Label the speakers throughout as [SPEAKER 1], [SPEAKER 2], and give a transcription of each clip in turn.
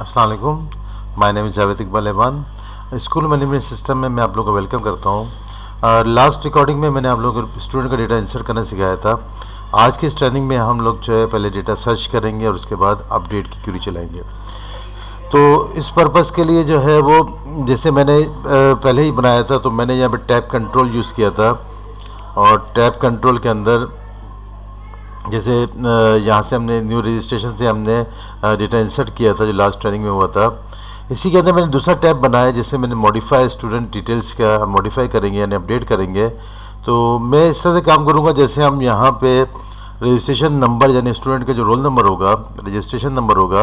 [SPEAKER 1] असलकुम my name Javed Iqbal एवान school management system में मैं आप लोगों को वेलकम करता हूँ। लास्ट रिकॉर्डिंग में मैंने आप लोगों को स्टूडेंट का डेटा इंसर्ट करना सिखाया था। आज की इस ट्रेनिंग में हम लोग जो है पहले डेटा सर्च करेंगे और उसके बाद अपडेट की क्यूरी चलाएँगे। तो इस पर्पज़ के लिए जो है वो, जैसे मैंने पहले ही बनाया था तो मैंने यहाँ पर टैप कंट्रोल यूज़ किया था। और टैप कंट्रोल के अंदर जैसे यहाँ से हमने न्यू रजिस्ट्रेशन से हमने डेटा इंसर्ट किया था जो लास्ट ट्रेनिंग में हुआ था। इसी के अंदर मैंने दूसरा टैब बनाया जिसमें मैंने मॉडिफाई स्टूडेंट डिटेल्स का मॉडिफाई करेंगे यानी अपडेट करेंगे। तो मैं इस तरह से काम करूँगा जैसे हम यहाँ पे रजिस्ट्रेशन नंबर यानी स्टूडेंट का जो रोल नंबर होगा रजिस्ट्रेशन नंबर होगा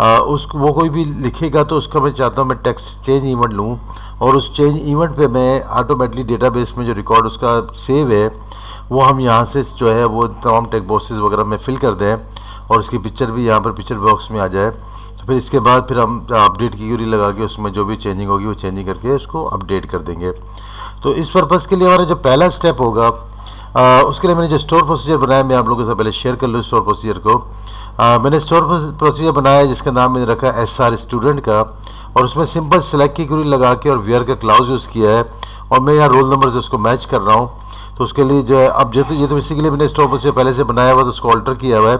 [SPEAKER 1] आ, उस वो कोई भी लिखेगा तो उसका मैं चाहता हूँ मैं टेक्स्ट चेंज इवेंट लूँ और उस चेंज इवेंट पे मैं ऑटोमेटिकली डेटाबेस में जो रिकॉर्ड उसका सेव है वो हम यहाँ से जो है वो तमाम टेक बॉक्सेस वगैरह में फिल कर दें और उसकी पिक्चर भी यहाँ पर पिक्चर बॉक्स में आ जाए। तो फिर इसके बाद फिर हम अपडेट की क्यूरी लगा के उसमें जो भी चेंजिंग होगी वो चेंजिंग करके उसको अपडेट कर देंगे। तो इस पर्पज़ के लिए हमारा जो पहला स्टेप होगा आ, उसके लिए मैंने जो स्टोर प्रोसीजर बनाया मैं आप लोगों से पहले शेयर कर लूँ स्टोर प्रोसीजर को। आ, मैंने स्टोर प्रोसीजर बनाया जिसका नाम मैंने रखा एस आर स्टूडेंट का और उसमें सिंपल सेलेक्ट की क्यूरी लगा के और वेयर का क्लाउज यूज़ किया है और मैं यहाँ रोल नंबर से उसको मैच कर रहा हूँ। तो उसके लिए जो है, अब जो तो ये तो इसी मैंने स्टॉप से पहले से बनाया हुआ तो उसको ऑल्टर किया हुआ है।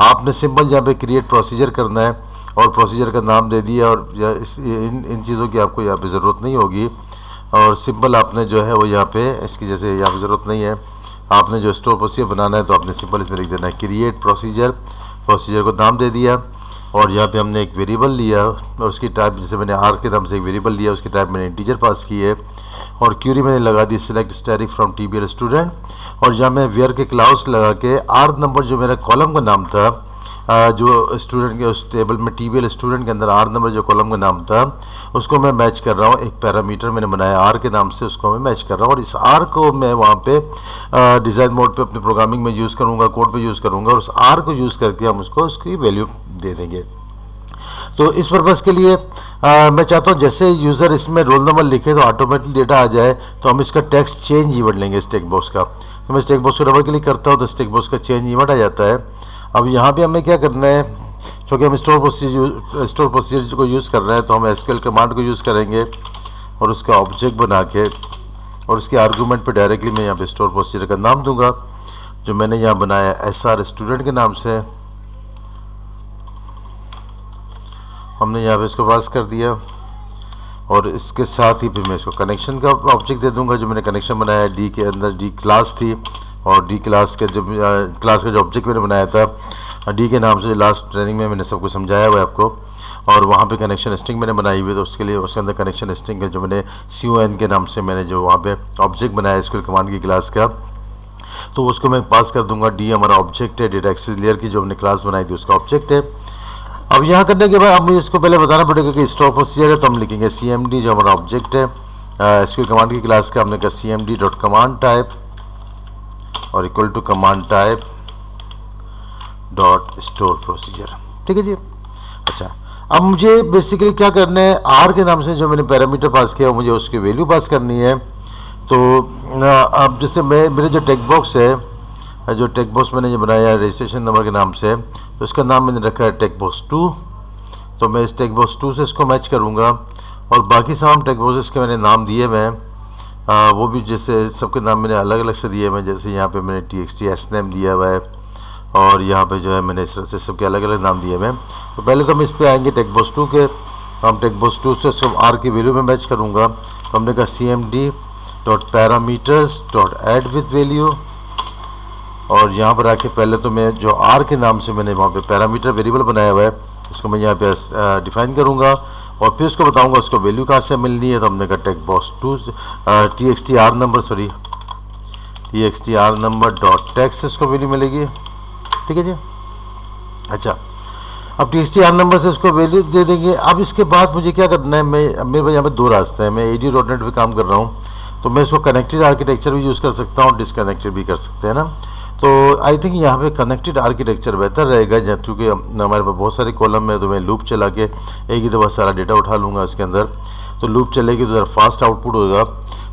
[SPEAKER 1] आपने सिंपल यहाँ पे क्रिएट प्रोसीजर करना है और प्रोसीजर का नाम दे दिया और इस इन इन चीज़ों की आपको यहाँ पे ज़रूरत नहीं होगी। और सिंपल आपने जो है वो यहाँ पे इसकी जैसे यहाँ पे ज़रूरत नहीं है। आपने जो स्टोर प्रोसीजर बनाना है तो आपने सिंपल इसमें लिख देना है क्रिएट प्रोसीजर प्रोसीजर को नाम दे दिया और यहाँ पे हमने एक वेरिएबल लिया और उसकी टाइप जैसे मैंने आर के नाम से एक वेरिएबल लिया, उसकी टाइप मैंने इंटीजर पास की है। और क्यूरी मैंने लगा दी select asterisk from TBL student और जहाँ मैं वेयर के क्लाउस लगा के आर नंबर जो मेरा कॉलम का नाम था जो स्टूडेंट के उस टेबल में टीबीएल स्टूडेंट के अंदर आर नंबर जो कॉलम का नाम था, उसको मैं मैच कर रहा हूँ। एक पैरामीटर मैंने बनाया आर के नाम से, उसको मैं मैच कर रहा हूँ। और इस आर को मैं वहाँ पे डिज़ाइन मोड पे अपने प्रोग्रामिंग में यूज़ करूँगा कोड पे यूज़ करूँगा, और उस आर को यूज़ करके हम उसको उसकी वैल्यू दे देंगे। तो इस पर्पज़ के लिए आ, मैं चाहता हूँ जैसे यूज़र इसमें रोल नंबर लिखे तो ऑटोमेटिक डेटा आ जाए तो हम इसका टेक्स्ट चेंज इवेंट लेंगे स्टेक बॉक्स का। तो मैं स्टेक बॉक्स को डबल क्लिक करता हूँ तो स्टेक बॉक्स का चेंज इवेंट आ जाता है। अब यहाँ पे हमें क्या करना है क्योंकि हम स्टोर प्रोसीजर स्टोर प्रोसीजर को यूज़ कर रहे हैं तो हम एस कमांड को यूज़ करेंगे और उसका ऑब्जेक्ट बना के और उसके आर्गूमेंट पे डायरेक्टली मैं यहाँ पे स्टोर प्रोसीजर का नाम दूँगा जो मैंने यहाँ बनाया एस आर स्टूडेंट के नाम से। हमने यहाँ पे इसको पास कर दिया। और इसके साथ ही फिर मैं इसको कनेक्शन का ऑब्जेक्ट दे दूँगा, जो मैंने कनेक्शन बनाया डी के अंदर डी क्लास थी। और डी क्लास के जो क्लास का जो ऑब्जेक्ट मैंने बनाया था डी के नाम से लास्ट ट्रेनिंग में मैंने सब कुछ समझाया हुआ है आपको। और वहाँ पे कनेक्शन स्ट्रिंग मैंने बनाई हुई तो उसके लिए, उसके अंदर कनेक्शन स्ट्रिंग है, जो मैंने सी ओ एन के नाम से मैंने जो वहाँ पे ऑब्जेक्ट बनाया स्कूल कमांड की क्लास का। तो उसको मैं पास कर दूँगा। डी हमारा ऑब्जेक्ट है डेटा एक्सेस लेयर की जो हमने क्लास बनाई थी, उसका ऑब्जेक्ट है। अब यहाँ करने के बाद अब मुझे इसको पहले बताना पड़ेगा कि स्टॉप प्रोसीजर है तो हम लिखेंगे सी एम डी जो हमारा ऑब्जेक्ट है। इसकी कमांड की क्लास का हमने कहा C M D dot command type और equal to command type dot store procedure ठीक है जी? अच्छा अब मुझे बेसिकली क्या करना है? आर के नाम से जो मैंने पैरामीटर पास किया, मुझे उसकी वैल्यू पास करनी है। तो अब जैसे मैं, मेरे जो टेक बॉक्स है जो टेक बॉक्स मैंने ये बनाया है रजिस्ट्रेशन नंबर के नाम से तो इसका नाम मैंने रखा है टेक बॉक्स टू। तो मैं इस टेक बॉक्स टू से इसको मैच करूँगा और बाकी तमाम टेक बॉक्सेस के मैंने नाम दिए मैं आ, वो भी जैसे सबके नाम मैंने अलग अलग से दिए मैं जैसे यहाँ पे मैंने T X T S name दिया हुआ है और यहाँ पे जो है मैंने इस तरह से सबके अलग अलग नाम दिए मैं तो पहले तो हम इस पर आएँगे टेक बॉक्स टू के। हम टेक बॉक्स टू से इसको आर की वैल्यू में मैच करूँगा। तो हमने कहा C M D dot parameters dot add with value और यहाँ पर आके पहले तो मैं जो आर के नाम से मैंने वहाँ पे पैरामीटर वेरिएबल बनाया हुआ है उसको मैं यहाँ पे डिफाइन करूँगा और फिर उसको बताऊँगा उसको वैल्यू कहाँ से मिलनी है तो हमने कहा text box to T X T R number sorry T X T R number dot text से उसको वैल्यू मिलेगी। ठीक है जी? अच्छा अब T X T R number से उसको वैल्यू दे देंगे। अब इसके बाद मुझे क्या करना है, मैं, मेरे पास यहाँ पे दो रास्ते हैं, मैं ए डी डॉट पर काम कर रहा हूँ तो मैं इसको कनेक्टेड आर्किटेक्चर भी यूज़ कर सकता हूँ डिसकनेक्टेड भी कर सकते हैं ना? तो आई थिंक यहाँ पे कनेक्टेड आर्किटेक्चर बेहतर रहेगा जब क्योंकि हमारे पास बहुत सारे कॉलम है तो मैं लूप चला के एक ही दफ़ा सारा डेटा उठा लूँगा इसके अंदर। तो लूप चलेगी तो ज़रा फास्ट आउटपुट होगा।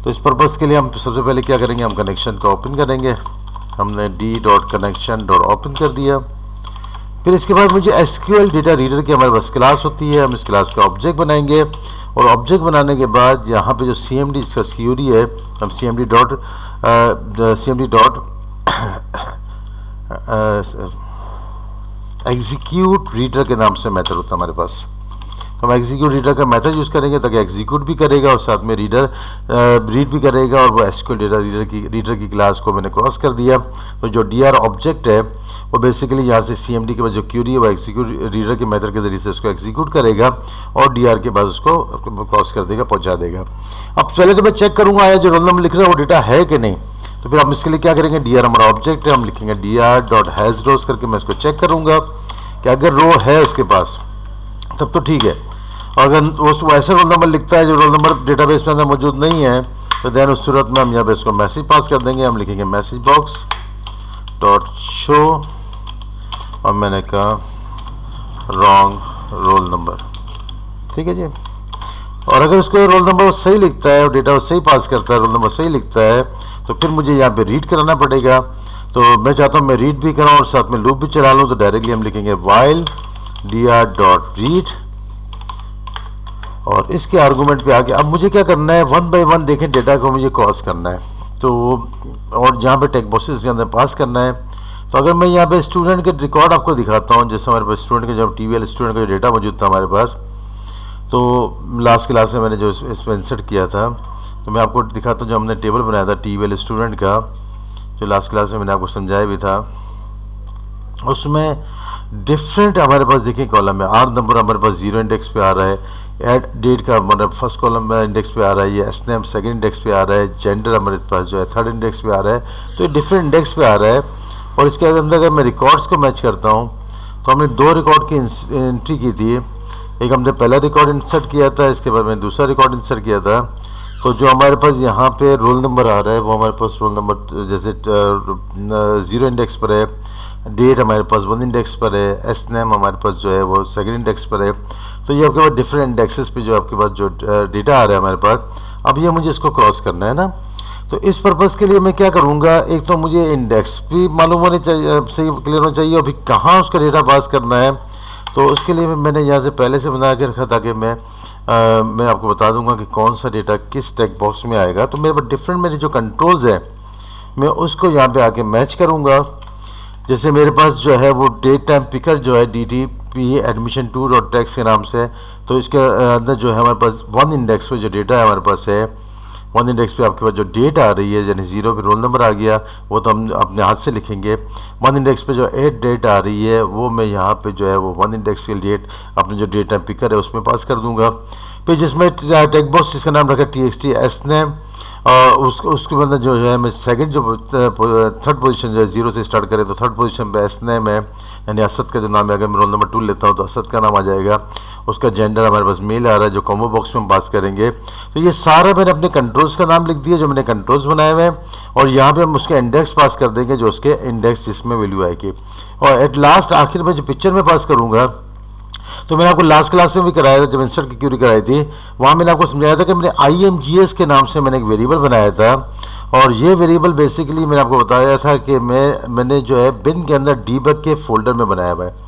[SPEAKER 1] तो इस पर्पज़ के लिए हम सबसे पहले क्या करेंगे, हम कनेक्शन का ओपन करेंगे। हमने D dot connection dot open कर दिया। फिर इसके बाद मुझे एसक्यूएल डेटा रीडर की हमारे पास क्लास होती है। हम इस क्लास का ऑब्जेक्ट बनाएँगे और ऑब्जेक्ट बनाने के बाद यहाँ पे जो सी एम डी इसका सी है, हम C M D dot C M D dot execute reader के नाम से मेथड होता है हमारे पास। तो हम एग्जीक्यूट रीडर का मेथड यूज़ करेंगे ताकि एग्जीक्यूट भी करेगा और साथ में रीडर रीड भी करेगा और वो एसक्यूएल डेटा रीडर की रीडर की क्लास को मैंने क्रॉस कर दिया। तो जो डी ऑब्जेक्ट है, वो बेसिकली यहाँ से सी एम डी के बाद जो क्यूरी है, वो एग्जीक्यूट रीडर के मेथड के ज़रिए से उसको एग्जीक्यूट करेगा और डी आर के बाद उसको क्रॉस कर देगा, पहुँचा देगा। अब पहले तो मैं चेक करूँगा आया जो रोल नंबर लिख रहा है, वो डेटा है कि नहीं? तो फिर हम इसके लिए क्या करेंगे? डी हमारा ऑब्जेक्ट है, हम लिखेंगे D R dot has rows करके मैं इसको चेक करूँगा कि अगर रो है उसके पास, तब तो ठीक है। और अगर वो वैसे रोल नंबर लिखता है जो रोल नंबर डेटाबेस में अंदर मौजूद नहीं है तो देन उस सूरत में हम यहाँ पे इसको मैसेज पास कर देंगे, हम लिखेंगे मैसेज बॉक्स डॉट शो और मैंने कहा रॉन्ग रोल नंबर ठीक है जी? और अगर उसको रोल नंबर सही लिखता है और डेटा सही पास करता है रोल नंबर सही लिखता है तो फिर मुझे यहाँ पे रीड कराना पड़ेगा। तो मैं चाहता हूँ मैं रीड भी कराऊँ और साथ में लूप भी चला लूँ तो डायरेक्टली हम लिखेंगे while D R dot read और इसके आर्गूमेंट पे आके अब मुझे क्या करना है? वन बाय वन देखें डेटा को मुझे क्रॉस करना है। तो और जहाँ पे टेक बॉक्सेस के अंदर पास करना है। तो अगर मैं यहाँ पे स्टूडेंट के रिकॉर्ड आपको दिखाता हूँ, जैसे हमारे पास स्टूडेंट के, जब टी स्टूडेंट का जो डेटा मौजूद था हमारे पास तो लास्ट क्लास में मैंने जो इसमें इंसर्ट किया था तो मैं आपको दिखाता हूँ जो हमने टेबल बनाया था टी स्टूडेंट का, जो लास्ट क्लास में मैंने आपको समझाया भी था। उसमें डिफरेंट हमारे पास देखिए कॉलम है। आर नंबर हमारे पास ज़ीरो इंडेक्स पे आ रहा है। एड डेट का मतलब फ़र्स्ट कॉलम इंडेक्स पे आ रहा है। ये एस नेम सेकेंड इंडेक्स पे आ रहा है। जेंडर हमारे पास जो है थर्ड इंडेक्स पे आ रहा है। तो ये डिफरेंट इंडेक्स पे आ रहा है। और इसके अंदर अगर मैं रिकॉर्ड्स को मैच करता हूँ तो हमने दो रिकॉर्ड की एंट्री की थी। एक हमने पहला रिकॉर्ड इंसर्ट किया था, इसके बाद मैंने दूसरा रिकॉर्ड इंसर्ट किया था। तो जो हमारे पास यहाँ पे रोल नंबर आ रहा है, वो हमारे पास रोल नंबर जैसे ज़ीरो इंडेक्स पर है डेट हमारे पास वन इंडेक्स पर है एस नेम हमारे पास जो है वो सेकेंड इंडेक्स पर है। तो ये आपके पास डिफरेंट इंडेक्सेस पे जो आपके पास जो डेटा आ रहा है हमारे पास, अब ये मुझे इसको क्रॉस करना है ना? तो इस पर्पज़ के लिए मैं क्या करूँगा? एक तो मुझे इंडेक्स भी मालूम होने चाहिए सही क्लियर होना चाहिए अभी कहाँ उसका डेटा पास करना है? तो उसके लिए मैंने यहाँ से पहले से बना के रखा ताकि मैं मैं आपको बता दूँगा कि कौन सा डेटा किस टेक बॉक्स में आएगा। तो मेरे पास डिफरेंट मेरे जो कंट्रोल्स हैं, मैं उसको यहाँ पे आके मैच करूँगा। जैसे मेरे पास जो है वो डेट टाइम पिकर जो है डी टी पी एडमिशन टूर और टैक्स के नाम से तो इसके अंदर जो है हमारे पास वन इंडेक्स पर जो डेटा है हमारे पास है। वन इंडेक्स पे आपके पास जो डेट आ रही है, यानी ज़ीरो पे रोल नंबर आ गया, वो तो हम अपने हाथ से लिखेंगे। वन इंडेक्स पे जो एट डेट आ रही है, वो मैं यहाँ पे जो है वो वन इंडेक्स के डेट अपने जो डेट पिकर है, उसमें पास कर दूँगा। फिर जिसमें टेक बॉक्स जिसका नाम रखा टी एक्स टी एस ने और उसको, उसके बाद जो है, मैं सेकंड जो थर्ड पोजीशन जो है ज़ीरो से स्टार्ट करें तो थर्ड पोजीशन पे एस नेम है यानी असद का जो नाम है, अगर मैं रोल नंबर टू लेता हूँ तो असद का नाम आ जाएगा। उसका जेंडर हमारे पास मेल आ रहा है, जो कॉम्बो बॉक्स में हम पास करेंगे। तो ये सारा मैंने अपने कंट्रोल्स का नाम लिख दिया, जो मैंने कंट्रोल्स बनाए हुए हैं, और यहाँ पे हम उसके इंडेक्स पास कर देंगे, जो उसके इंडेक्स जिसमें वैल्यू आएगी। और एट लास्ट आखिर में जो पिक्चर में पास करूँगा तो मैंने आपको लास्ट क्लास में भी कराया था, जब इंसर्ट की क्यूरी कराई थी, वहाँ मैंने आपको समझाया था कि मैंने आईएमजीएस के नाम से मैंने एक वेरिएबल बनाया था और ये वेरिएबल बेसिकली मैंने आपको बताया था कि मैं, मैंने जो है बिन के अंदर डीबक के फोल्डर में बनाया हुआ है।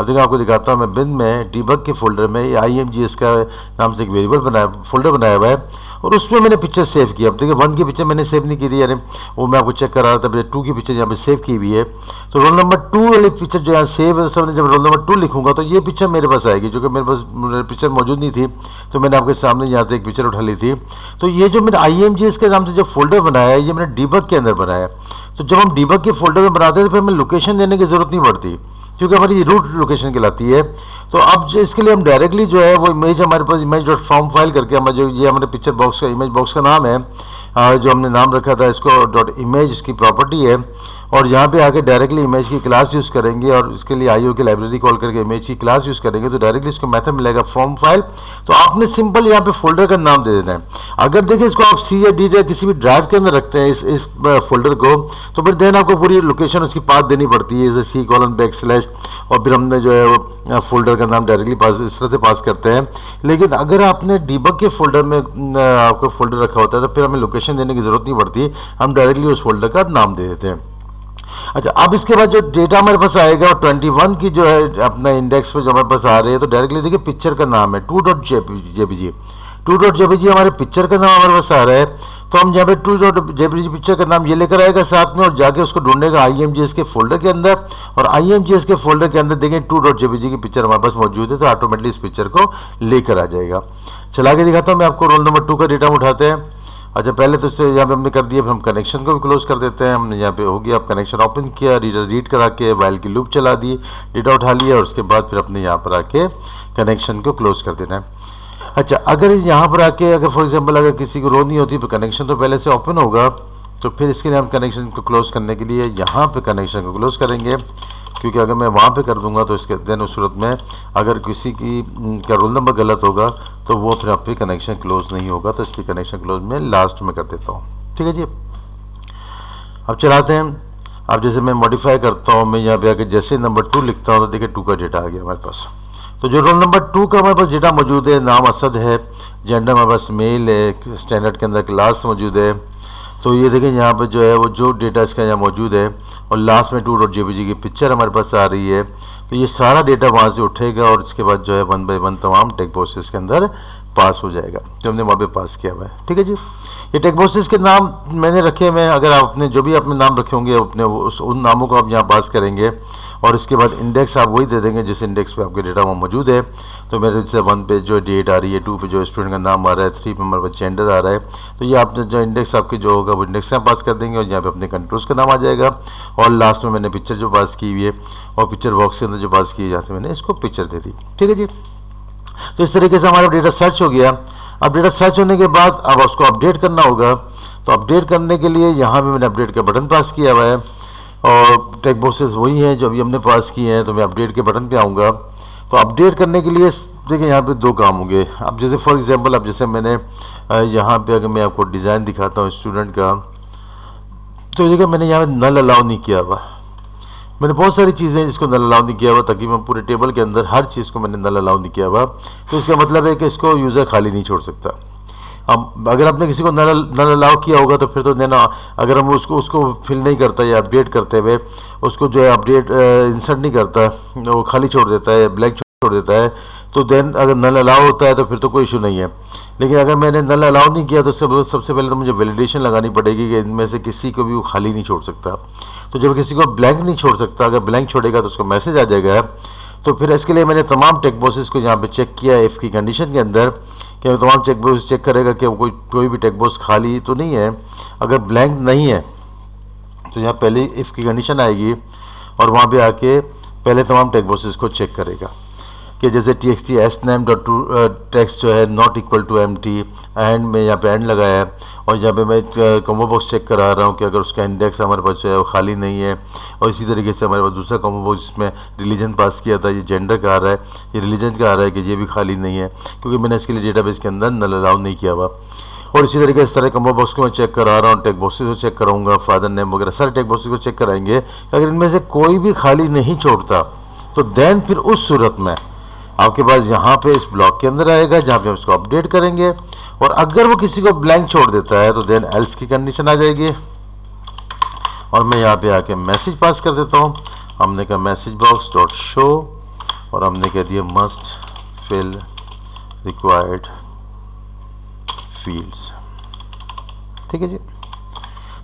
[SPEAKER 1] अब देखो, आपको दिखाता हूँ मैं बिन में डीबग के फोल्डर में आई का नाम से एक वेरिएबल बनाया फोल्डर बनाया हुआ है, और उसमें मैंने पिक्चर सेव किया। अब देखिए वन की पिक्चर मैंने सेव नहीं की थी, यानी वो मैं आपको चेक कर रहा था टू की पिक्चर यहाँ पे सेव की हुई है। तो रोल नंबर टू वाली पिक्चर जो यहाँ सेव है सब जब रोल नंबर टू लिखूँगा तो ये पिक्चर मेरे पास आएगी, जो कि मेरे पास पिक्चर मौजूद नहीं थी तो मैंने आपके सामने यहाँ से एक पिक्चर उठा ली थी। तो ये जो मैंने आई एम जी के नाम से जो फोल्डर बनाया है, ये मैंने डीबक के अंदर बनाया तो जब हम डीबक के फोल्डर में बनाते हैं तो फिर हमें लोकेशन देने की ज़रूरत नहीं पड़ती। क्योंकि हमारी रूट लोकेशन कहलाती है। तो अब जो इसके लिए हम डायरेक्टली जो है वो इमेज हमारे पास इमेज डॉट फॉर्म फ़ाइल करके हमारे जो ये हमारे पिक्चर बॉक्स का इमेज बॉक्स का नाम है। जो हमने नाम रखा था, इसको डॉट इमेज इसकी प्रॉपर्टी है। और यहाँ पे आके डायरेक्टली इमेज की क्लास यूज़ करेंगे और इसके लिए आईओ की लाइब्रेरी कॉल करके इमेज की क्लास यूज़ करेंगे तो डायरेक्टली इसको मेथड मिलेगा फॉर्म फ़ाइल तो आपने सिंपल यहाँ पे फोल्डर का नाम दे देना है। अगर देखिए इसको आप सी या डी या किसी भी ड्राइव के अंदर रखते हैं, इस इस फोल्डर को तो फिर देन आपको पूरी लोकेशन उसकी पास देनी पड़ती है। जैसे सी कॉलन बैक स्लैश और फिर हमने जो है वो फोल्डर का नाम डायरेक्टली पास इस तरह से पास करते हैं। लेकिन अगर आपने डीबक के फोल्डर में आपका फोल्डर रखा होता है तो फिर हमें लोकेशन देने की ज़रूरत नहीं पड़ती। हम डायरेक्टली उस फोल्डर का नाम दे देते हैं। अच्छा अब इसके बाद जो डेटा हमारे पास आएगा और ट्वेंटी वन की जो है अपना इंडेक्स पे जो हमारे पास आ रही है तो डायरेक्टली देखिए पिक्चर का नाम है two dot JPG two dot JPG हमारे पिक्चर का नाम हमारे पास आ रहा है तो हम जहाँ पे टू डॉट जेपीजी पिक्चर का नाम ये लेकर आएगा साथ में और जाके उसको ढूंढेगा आई के फोल्डर के अंदर। और आई के फोल्डर के अंदर देखें टू डॉट जेपीजी की पिक्चर हमारे पास मौजूद है तो ऑटोमेटिकली इस पिक्चर को लेकर आ जाएगा। चला के दिखाता हूँ, मैं आपको रोल नंबर टू का डेटा उठाते हैं। अच्छा पहले तो इससे यहाँ पे हमने कर दिया, फिर हम कनेक्शन को भी क्लोज कर देते हैं। हमने यहाँ पे हो गया आप कनेक्शन ओपन किया रीडर रीड करा के वाइल की लूप चला दी डेटा उठा लिया और उसके बाद फिर अपने यहाँ पर आके कनेक्शन को क्लोज कर देना है। अच्छा अगर यहाँ पर आके, अगर फॉर एग्ज़ाम्पल अगर किसी को रो नहीं होती तो कनेक्शन तो पहले से ओपन होगा तो फिर इसके लिए हम कनेक्शन को क्लोज करने के लिए यहाँ पर कनेक्शन को क्लोज करेंगे। क्योंकि अगर मैं वहाँ पे कर दूँगा तो इसके देन उस सूरत में अगर किसी की का रोल नंबर गलत होगा तो वो फिर आप कनेक्शन क्लोज नहीं होगा तो इसकी कनेक्शन क्लोज में लास्ट में कर देता हूँ। ठीक है जी? अब चलाते हैं। अब जैसे मैं मॉडिफाई करता हूँ, मैं यहाँ पे आके जैसे नंबर टू लिखता हूँ तो देखिए टू का डेटा आ गया हमारे पास। तो जो रोल नंबर टू का हमारे पास डेटा मौजूद है, नाम असद है जेंडर हमारे पास मेल है स्टैंडर्ड के अंदर क्लास मौजूद है। तो ये देखें, यहाँ पर जो है, वो जो डेटा इसका यहाँ मौजूद है, और लास्ट में टू डॉट जे की पिक्चर हमारे पास आ रही है तो ये सारा डेटा वहाँ से उठेगा, और इसके बाद जो है वन बाई वन तमाम टेक बॉक्सेस के अंदर पास हो जाएगा, जो हमने वहाँ पे पास किया हुआ है। ठीक है जी? ये टेक बॉक्सेस के नाम मैंने रखे हैं अगर आप अपने, जो भी अपने नाम रखे होंगे, अपने उस, उन नामों को आप यहाँ पास करेंगे और इसके बाद इंडेक्स आप वही दे देंगे जिस इंडेक्स पे आपके डेटा वहाँ मौजूद है। तो मेरे जैसे वन पे जो डेट आ रही है टू पे जो स्टूडेंट का नाम आ रहा है थ्री पे हमारे पास जेंडर आ रहा है। तो ये आप जो इंडेक्स आपके जो होगा वो इंडेक्स यहाँ पास कर देंगे और यहाँ पे अपने कंट्रोल्स का नाम आ जाएगा। और लास्ट में मैंने पिक्चर जो पास की हुई है और पिक्चर बॉक्स के अंदर जो पास की है से मैंने इसको पिक्चर दे दी। ठीक है जी? तो इस तरीके से हमारा डेटा सर्च हो गया। अब डेटा सर्च होने के बाद अब उसको अपडेट करना होगा। तो अपडेट करने के लिए यहाँ पे मैंने अपडेट का बटन पास किया हुआ है। और टेक बॉक्सेस वही हैं जो अभी हमने पास किए हैं तो मैं अपडेट के बटन पे आऊँगा। तो अपडेट करने के लिए देखिए यहाँ पे दो काम होंगे। अब जैसे फॉर एग्जांपल अब जैसे मैंने यहाँ पे अगर मैं आपको डिज़ाइन दिखाता हूँ स्टूडेंट का तो देखिए मैंने यहाँ पे नल अलाउ नहीं किया हुआ। मैंने बहुत सारी चीज़ें जिसको नल अलाउ नहीं किया हुआ, ताकि मैं पूरे टेबल के अंदर हर चीज़ को मैंने नल अलाउ नहीं किया हुआ। तो इसका मतलब है कि इसको यूज़र खाली नहीं छोड़ सकता। अब अगर आपने किसी को नल नल अलाउ किया होगा तो फिर तो देना, अगर हम उसको उसको फिल नहीं करता या अपडेट करते हुए, उसको जो है अपडेट इंसर्ट नहीं करता, वो खाली छोड़ देता है ब्लैंक छोड़ देता है तो देन अगर नल अलाउ होता है तो फिर तो कोई इशू नहीं है। लेकिन अगर मैंने नल अलाउ नहीं किया तो सब सबसे पहले तो मुझे वैलिडेशन लगानी पड़ेगी कि इनमें से किसी को भी वो खाली नहीं छोड़ सकता। तो जब किसी को ब्लैंक नहीं छोड़ सकता, अगर ब्लैंक छोड़ेगा तो उसको मैसेज आ जाएगा। तो फिर इसके लिए मैंने तमाम टेक बॉक्सेस को यहाँ पे चेक किया इफ़ की कंडीशन के अंदर। कि तमाम चेक बॉक्स चेक करेगा कि कोई कोई भी टेक बॉक्स खाली तो नहीं है। अगर ब्लैंक नहीं है तो यहाँ पहले इफ़ की कंडीशन आएगी और वहाँ पे आके पहले तमाम टेक बॉक्सेस को चेक करेगा कि जैसे T X T S name dot to text जो है not equal to empty and में यहाँ पे एंड लगाया है। और यहाँ पे मैं कॉम्बो बॉक्स चेक करा रहा हूँ कि अगर उसका इंडेक्स हमारे पास जो है वो खाली नहीं है और इसी तरीके से हमारे पास दूसरा कॉम्बो बॉक्स जिसमें रिलीजन पास किया था, ये जेंडर का आ रहा है, ये रिलीजन का आ रहा है कि ये भी खाली नहीं है, क्योंकि मैंने इसके लिए डेटा के अंदर नल अलाउ नहीं किया हुआ। और इसी तरीके से सारे कम्बो बॉक्स को मैं चेक करा रहा हूँ टेक बॉक्सेस को चेक कराऊँगा फादर नेम वगैरह, सारे टेक बॉक्सेस को चेक कराएँगे। अगर इनमें से कोई भी खाली नहीं छोड़ता तो देन फिर उस सूरत में आपके पास यहाँ पे इस ब्लॉक के अंदर आएगा, जहाँ पे हम इसको अपडेट करेंगे। और अगर वो किसी को ब्लैंक छोड़ देता है तो देन एल्स की कंडीशन आ जाएगी। और मैं यहाँ पे आके मैसेज पास कर देता हूँ। हमने कहा मैसेज बॉक्स डॉट शो, और हमने कह दिया मस्ट फिल रिक्वायर्ड फील्ड्स। ठीक है जी?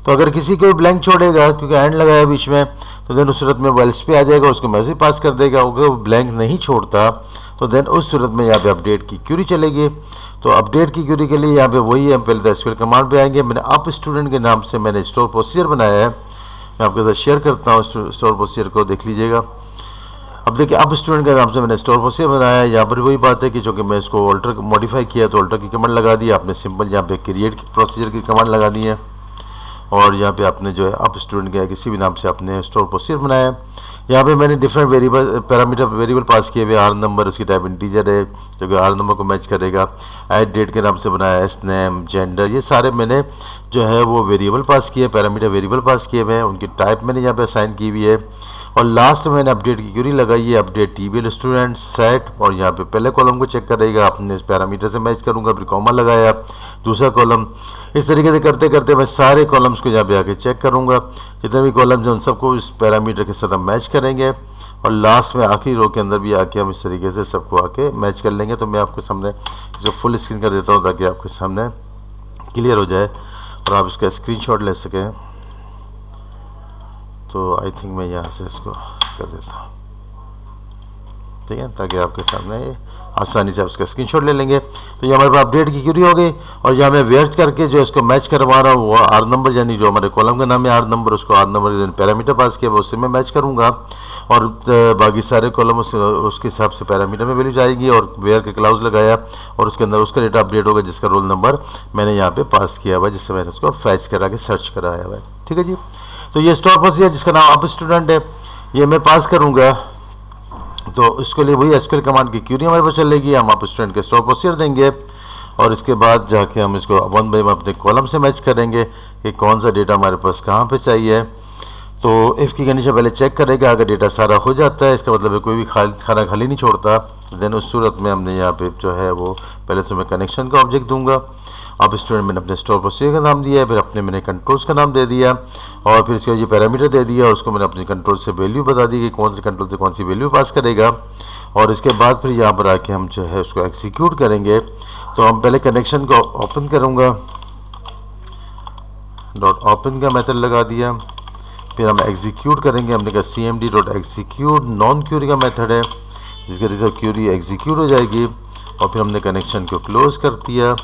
[SPEAKER 1] तो अगर किसी को ब्लैंक छोड़ेगा, क्योंकि एंड लगाया बीच में तो देन उस सूरत में वेल्स पे आ जाएगा, उसको मैसेज पास कर देगा। अगर वो ब्लैंक नहीं छोड़ता तो देन उस सूरत में यहाँ पे अपडेट की क्यूरी चलेगी। तो अपडेट की क्यूरी के लिए यहाँ पे वही है पहले एसक्यूएल कमांड पे आएँगे। मैंने अप स्टूडेंट के नाम से मैंने स्टोर प्रोसीजर बनाया है। मैं आपके साथ शेयर करता हूँ स्टोर प्रोसीजर को, देख लीजिएगा। अब देखिए अब स्टूडेंट के नाम से मैंने स्टोर प्रोसीजर बनाया है। यहाँ पर वही बात है कि जो कि मैं इसको ऑल्टर मॉडिफाई किया तो ऑल्टर की कमांड लगा दी। आपने सिंपल यहाँ पे क्रिएट प्रोसीजर की कमांड लगा दी है। और यहाँ पे आपने जो है अप स्टूडेंट के किसी भी नाम से आपने स्टोर प्रोसीजर बनाया यहाँ पे मैंने different variable parameter variable pass किए हुए आर नंबर उसकी टाइप इंटीजर है, जो कि आर नंबर को मैच करेगा। एट डेट के नाम से बनाया एस नेम जेंडर ये सारे मैंने जो है वो वेरिएबल पास किए पैरामीटर वेरिएबल पास किए हुए हैं। उनकी टाइप मैंने यहाँ पे असाइन की हुई है। और लास्ट में मैंने अपडेट की क्यूरी लगाई है? अपडेट टी स्टूडेंट सेट और यहाँ पे पहले कॉलम को चेक करेगा। अपने पैरामीटर से मैच करूँगा, फिर कॉमा लगाया। दूसरा कॉलम इस तरीके से करते करते मैं सारे कॉलम्स को यहाँ पे आके चेक करूँगा। जितने भी कॉलम्स हैं उन सबको इस पैरामीटर के साथ हम मैच करेंगे। और लास्ट में आखिरी रो के अंदर भी आके हम इस तरीके से सबको आके मैच कर लेंगे। तो मैं आपके सामने इसको फुल स्क्रीन कर देता हूँ ताकि आपके सामने क्लियर हो जाए और आप इसका स्क्रीनशॉट ले सकें। तो आई थिंक मैं यहाँ से इसको कर देता हूँ। ठीक है? ताकि आपके सामने आसानी से आप उसका स्क्रीनशॉट ले लेंगे। तो ये हमारे पास अपडेट की क्यूरी हो गई और यहाँ मैं वेट करके जो इसको मैच करवा रहा हूँ वो आर नंबर यानी जो हमारे कॉलम का नाम है आर नंबर उसको आर नंबर पैरामीटर पास किया उससे मैं मैच करूँगा। और बाकी सारे कॉलम उस, उसके हिसाब से पैरामीटर में वैल्यू जाएगी और वेयर के क्लाउज लगाया और उसके अंदर उसका डेटा अपडेट होगा जिसका रोल नंबर मैंने यहाँ पे पास किया हुआ है जिससे मैंने उसको फैच करा के सर्च कराया हुआ है। ठीक है जी? तो ये स्टॉप प्रोसीजर जिसका नाम आप स्टूडेंट है, ये मैं पास करूँगा। तो इसके लिए वही एसक्यूएल कमांड की क्यूरी हमारे पास चलेगी, हम आप स्टूडेंट के स्टॉप प्रोसीजर देंगे, और इसके बाद जाके हम इसको वन बाई अपने कॉलम से मैच करेंगे कि कौन सा डेटा हमारे पास कहाँ पे चाहिए। तो इफ़ की कंडीशन पहले चेक करेगा, अगर डेटा सारा हो जाता है, इसका मतलब है कोई भी खाली, खाना खाली नहीं छोड़ता, देन उस सूरत में हमने यहाँ पे जो है वो पहले तो मैं कनेक्शन का ऑब्जेक्ट दूँगा। अब स्टूडेंट मैंने अपने स्टोर प्रोसीजर का नाम दिया फिर अपने मैंने कंट्रोल्स का नाम दे दिया, और फिर इसके ये पैरामीटर दे दिया, और उसको मैंने अपने कंट्रोल से वैल्यू बता दी कि कौन से कंट्रोल से कौन सी वैल्यू पास करेगा। और इसके बाद फिर यहाँ पर आके हम जो है उसको एग्जीक्यूट करेंगे। तो हम पहले कनेक्शन को ओपन करूँगा। डॉट ओपन का मेथड लगा दिया। फिर हम एग्जीक्यूट करेंगे। हमने कहा C M D dot execute non query का मेथड है, जिसके रिज़ल्ट क्यूरी एग्जीक्यूट हो जाएगी। और फिर हमने कनेक्शन को क्लोज कर दिया।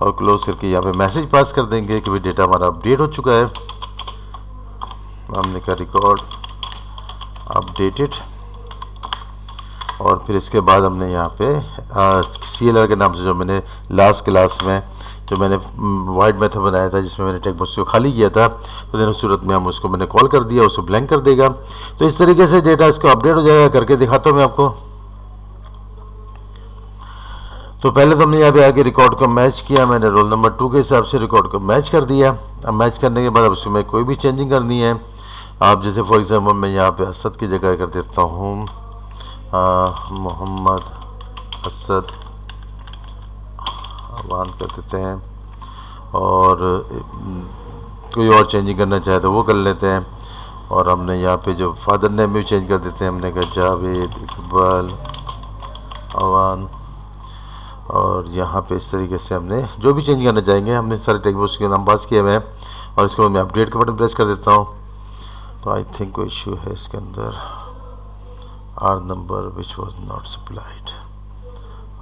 [SPEAKER 1] और क्लोज करके यहाँ पे मैसेज पास कर देंगे कि भाई डेटा हमारा अपडेट हो चुका है। हमने कहा रिकॉर्ड अपडेटेड और फिर इसके बाद हमने यहाँ पे सी एल आर के नाम से जो मैंने लास्ट क्लास में, जो मैंने वाइड मेथड बनाया था, जिसमें मैंने टेक बॉक्स को खाली किया था तो देन सूरत में हम उसको मैंने कॉल कर दिया उसको ब्लैंक कर देगा। तो इस तरीके से डेटा इसको अपडेट हो जाएगा, करके दिखाता हूँ मैं आपको। तो पहले तो हमने यहाँ पे आके रिकॉर्ड को मैच किया, मैंने रोल नंबर टू के हिसाब से रिकॉर्ड को मैच कर दिया। अब मैच करने के बाद अब उसमें कोई भी चेंजिंग करनी है। आप जैसे फॉर एग्जांपल मैं यहाँ पे असद की जगह कर देता हूँ। मोहम्मद असद आवान कर देते हैं। और कोई और चेंजिंग करना चाहे तो वो कर लेते हैं। और हमने यहाँ पे जो फादर नेम भी चेंज कर देते हैं। हमने कहा जावेद इकबाल अवान और यहाँ पे इस तरीके से हमने जो भी चेंज करना चाहेंगे हमने सारे टेक्बॉक्स के नाम पास किए हुए हैं और इसके बाद मैं अपडेट का बटन प्रेस कर देता हूँ। तो आई थिंक कोई इशू है इसके अंदर। R number which was not supplied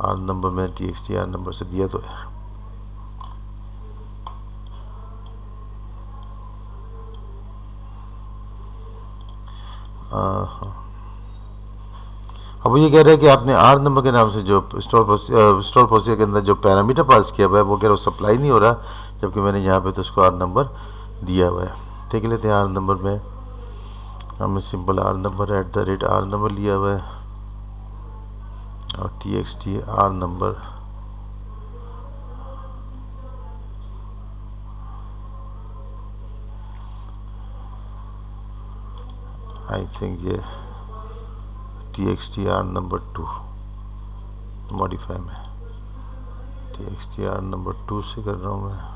[SPEAKER 1] R number मैंने T X T R number से दिया तो है। अब ये कह रहे हैं कि आपने आर नंबर के नाम से जो स्टोर स्टोर प्रोसीजर के अंदर जो पैरामीटर पास किया हुआ है, वो कह रहा है सप्लाई नहीं हो रहा, जबकि मैंने यहाँ पे तो उसको आर नंबर दिया हुआ है। देख लेते हैं आर नंबर में। हमने simple R number at the rate R number लिया हुआ है। और T X T R number. I think ये T X T R number two modify में। T X T R number two से कर रहा हूँ मैं।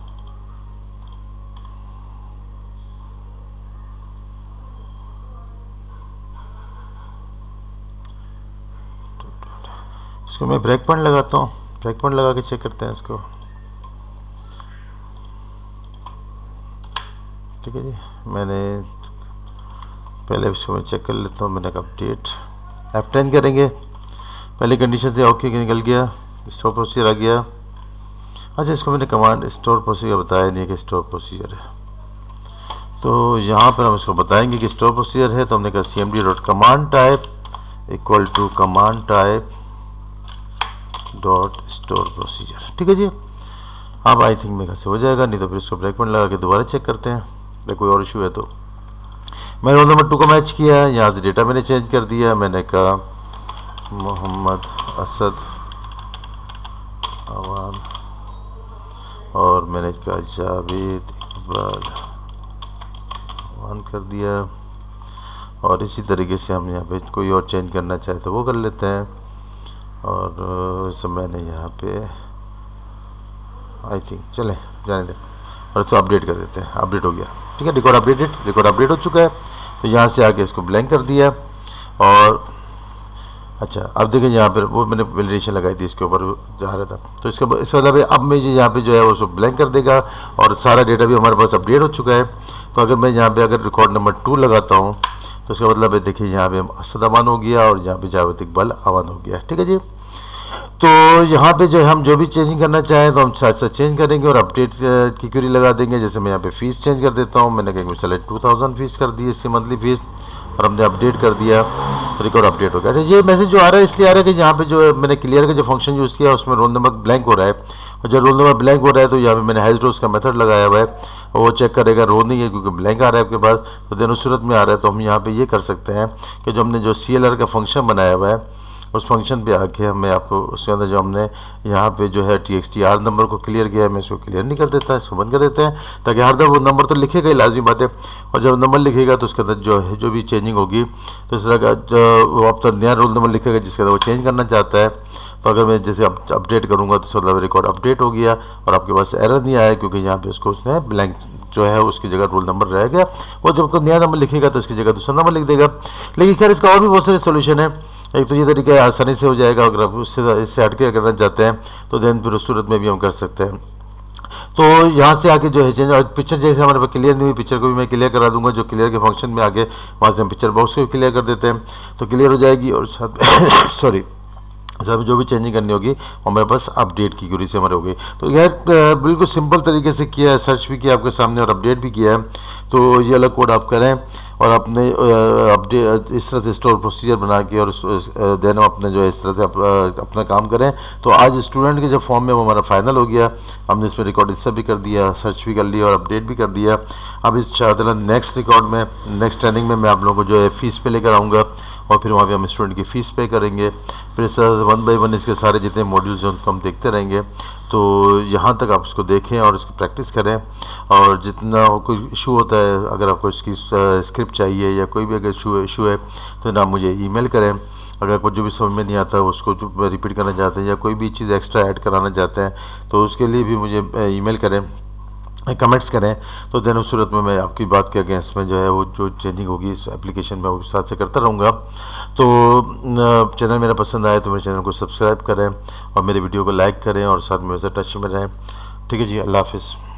[SPEAKER 1] इसको मैं ब्रेक पॉइंट लगाता हूँ। ब्रेक पॉइंट लगा के चेक करते हैं इसको। ठीक है जी। मैंने पहले इसको मैं चेक कर लेता हूँ। मैंने अपडेट एफ़ टेन करेंगे। पहले कंडीशन से ओके निकल गया स्टोर प्रोसीजर आ गया। अच्छा इसको मैंने कमांड स्टोर प्रोसीजर बताया नहीं कि स्टोर प्रोसीजर है। तो यहाँ पर हम इसको बताएँगे कि स्टोर प्रोसीजर है तो हमने कहा C M D dot command type equal to command type dot store procedure ठीक है जी? अब आई थिंक मेरे से हो जाएगा, नहीं तो फिर इसको ब्रेक पॉइंट लगा के दोबारा चेक करते हैं। अगर कोई और इशू है तो। मैंने रोल नंबर टू को मैच किया, यहाँ से डेटा मैंने चेंज कर दिया, मैंने कहा, मोहम्मद असद अवान। और मैंने कहा, जावेद इकबाल ऑन कर दिया। और इसी तरीके से हम यहाँ पे कोई और चेंज करना चाहे तो वो कर लेते हैं। और इस मैंने यहाँ पे आई थिंक चलें, जाने दें। और इसको अपडेट कर देते हैं। अपडेट हो गया। ठीक है रिकॉर्ड अपडेटेड रिकॉर्ड अपडेट हो चुका है। तो यहाँ से आके इसको ब्लैंक कर दिया। और अच्छा अब देखिए यहाँ पर वो मैंने वेलिडेशन लगाई थी, इसके ऊपर जा रहा था। तो इसका इसका मतलब अब मैं यहाँ पे जो है वो ब्लैंक कर देगा और सारा डेटा भी हमारे पास अपडेट हो चुका है। तो अगर मैं यहाँ पे अगर रिकॉर्ड नंबर टू लगाता हूँ तो इसका मतलब है देखिए यहाँ पे असद अमान हो गया और यहाँ पे जावत इकबाल अमान हो गया। ठीक है जी? तो यहाँ पे जो हम जो भी चेंजिंग करना चाहें तो हम साथ साथ चेंज करेंगे और अपडेट की क्यूरी लगा देंगे। जैसे मैं यहाँ पे फ़ीस चेंज कर देता हूँ, मैंने कहीं चले टू थाउज़ेंड फ़ीस कर दी इसकी मंथली फ़ीस और हमने अपडेट कर दिया रिकॉर्ड अपडेट हो गया। अच्छा ये मैसेज जो आ रहा है, इसलिए आ रहा है कि यहाँ पे जो मैंने क्लियर का जो फ़ंक्शन यूज़ किया, उसमें रोल नंबर ब्लैंक हो रहा है। और जब रोल नंबर ब्लैंक हो रहा है तो यहाँ पे मैंने हैज़ रोज का मेथड लगाया हुआ है वो चेक करेगा रो नहीं है क्योंकि ब्लैंक आ रहा है आपके पास तो देन उस सूरत में आ रहा है तो हम यहाँ पे ये कर सकते हैं कि जो हमने जो सीएलआर का फ़ंक्शन बनाया हुआ है उस फ़ंक्शन पे आके हमें आपको उसके अंदर जो हमने यहाँ पे जो है T X T R number को क्लियर किया है मैं इसको क्लियर नहीं कर देता इसको बंद कर देते हैं ताकि हर दफ़ा वो नंबर तो लिखेगा ही लाजमी बात है। और जब नंबर लिखेगा तो उसके अंदर जो है जो भी चेंजिंग होगी तो इस तरह का वो तो नया रोल नंबर लिखेगा जिसके अंदर वो चेंज करना चाहता है तो अगर मैं जैसे अप, अपडेट करूँगा तो मतलब रिकॉर्ड अपडेट हो गया और आपके पास एरर नहीं आया क्योंकि यहाँ पे उसको उसने ब्लैंक जो है उसकी जगह रोल नंबर रह गया। वो जब कोई नया नंबर लिखेगा तो उसकी जगह दूसरा नंबर लिख देगा। लेकिन खैर इसका और भी बहुत सारे सोल्यूशन है। एक तो ये तरीका आसानी से हो जाएगा, अगर आप उससे इससे हट हटके करना चाहते हैं तो देन फिर उस सूरत में भी हम कर सकते हैं। तो यहाँ से आके जो है चेंज और पिक्चर जैसे हमारे पास क्लियर नहीं हुई पिक्चर को भी मैं क्लियर करा दूँगा, जो क्लियर के फ़ंक्शन में आगे, वहाँ से हम पिक्चर बॉक्स को क्लियर कर देते हैं। तो क्लियर हो जाएगी, और साथ सॉरी सब जो भी चेंजिंग करनी होगी वो मेरे पास अपडेट की क्यूरी से हमारे हो गई। तो यह बिल्कुल सिंपल तरीके से किया है सर्च भी किया आपके सामने और अपडेट भी किया है। तो ये अलग कोड आप करें। और अपने अपडेट इस तरह से स्टोर प्रोसीजर बना के और देन अपने जो है इस तरह से अप, अपना काम करें। तो आज स्टूडेंट के जो फॉर्म में वो हमारा फाइनल हो गया हमने इसमें रिकॉर्ड इससे भी कर दिया सर्च भी कर लिया और अपडेट भी कर दिया। अब इस चाहते नेक्स्ट रिकॉर्ड में नेक्स्ट ट्रेनिंग में मैं आप लोगों को जो है फ़ीस पे लेकर आऊँगा और फिर वहाँ पे हम स्टूडेंट की फ़ीस पे करेंगे। फिर इस तरह से वन बाई वन इसके सारे जितने मॉड्यूल्स हैं, उनको हम देखते रहेंगे। तो यहाँ तक आप इसको देखें और इसकी प्रैक्टिस करें। और जितना कोई इशू होता है, अगर आपको इसकी स्क्रिप्ट चाहिए या कोई भी अगर इशू इशू है तो ना मुझे ईमेल करें। अगर कुछ जो भी समझ में नहीं आता, उसको जो रिपीट करना चाहते हैं या कोई भी चीज़ एक्स्ट्रा ऐड कराना चाहते हैं तो उसके लिए भी मुझे ईमेल करें। कमेंट्स करें तो देन उस सूरत में मैं आपकी बात के अगेंस्ट में जो है वो, जो चेंजिंग होगी इस एप्लीकेशन में वो साथ से करता रहूँगा। तो चैनल मेरा पसंद आए तो मेरे चैनल को सब्सक्राइब करें और मेरे वीडियो को लाइक करें और साथ में वैसे टच में रहें। ठीक है जी, अल्लाह हाफिज़।